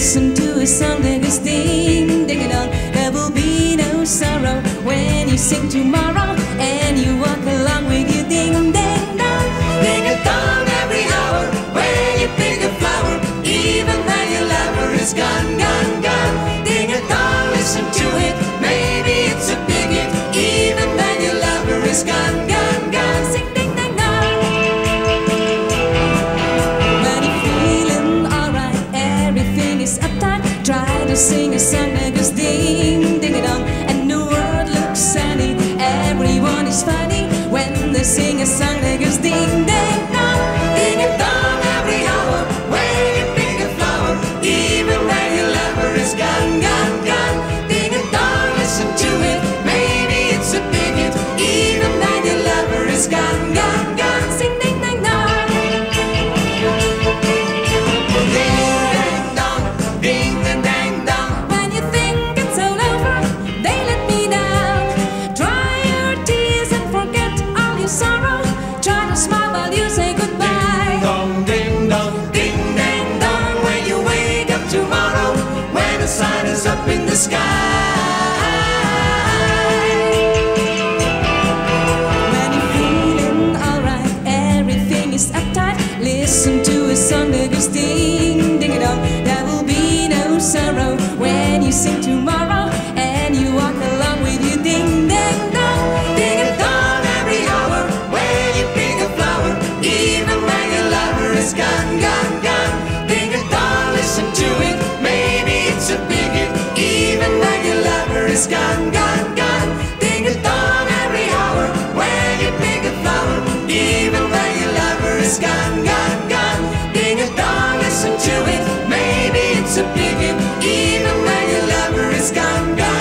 listen to a song that is ding, ding on. There will be no sorrow when you sing tomorrow and you walk sing a song that goes ding, ding dong, and the world looks sunny. Everyone is funny when they sing a song that goes ding, ding dong, ding and dong every hour. When you pick a flower, even when your lover is gone, gone, gone, ding dong, listen to it. Maybe it's a bigot, even when your lover is gone, gone, gone. Sing gone, gone, gone. Ding a dong, listen to it. Maybe it's a big even when your lover is gone, gone.